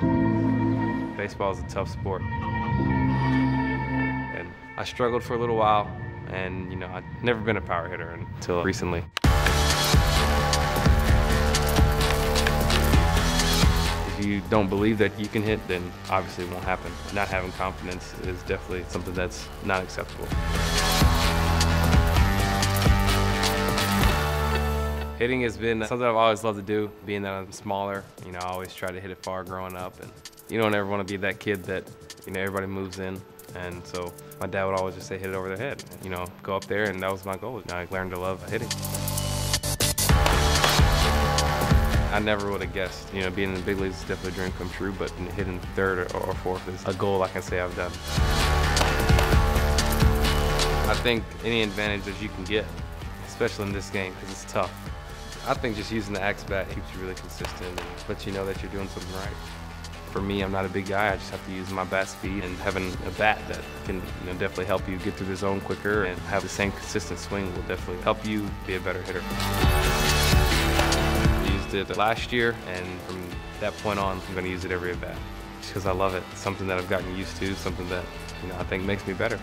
Baseball is a tough sport. And I struggled for a little while, and you know, I'd never been a power hitter until recently. If you don't believe that you can hit, then obviously it won't happen. Not having confidence is definitely something that's not acceptable. Hitting has been something I've always loved to do, being that I'm smaller. You know, I always try to hit it far growing up. And you don't ever want to be that kid that, you know, everybody moves in. And so my dad would always just say, hit it over the head. You know, go up there, and that was my goal. I learned to love hitting. I never would have guessed. You know, being in the big leagues is definitely a dream come true, but hitting third or, fourth is a goal I can say I've done. I think any advantage that you can get, especially in this game, because it's tough. I think just using the axe bat keeps you really consistent and lets you know that you're doing something right. For me, I'm not a big guy. I just have to use my bat speed and having a bat that can you know, definitely help you get through the zone quicker and have the same consistent swing will definitely help you be a better hitter. I used it last year, and from that point on, I'm going to use it every at bat. Because I love it. It's something that I've gotten used to, something that you know I think makes me better.